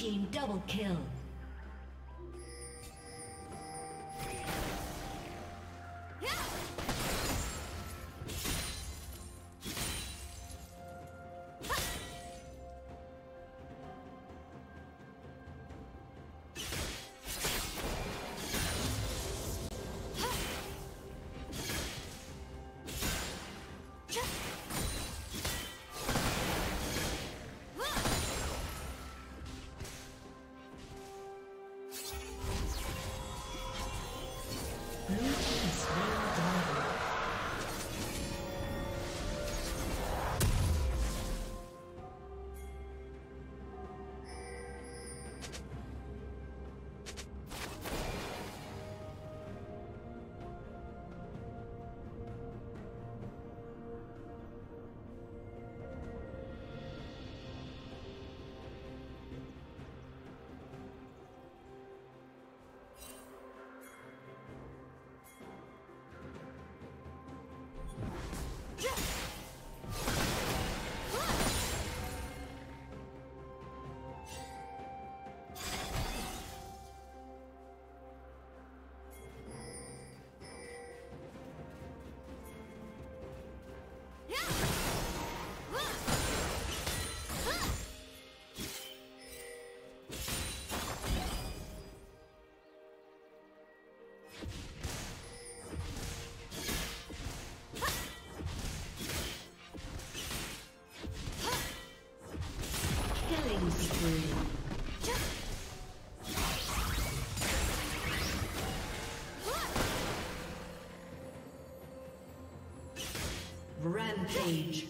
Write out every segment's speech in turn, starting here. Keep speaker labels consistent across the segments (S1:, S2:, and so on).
S1: team double kill. Yeah! Rampage.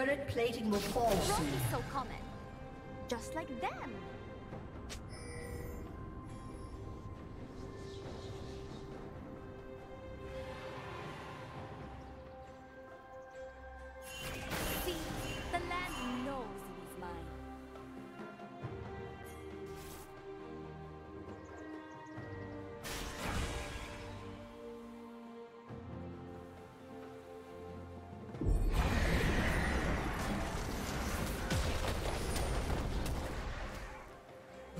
S1: Turret plating will fall soon.
S2: so common. Just like them.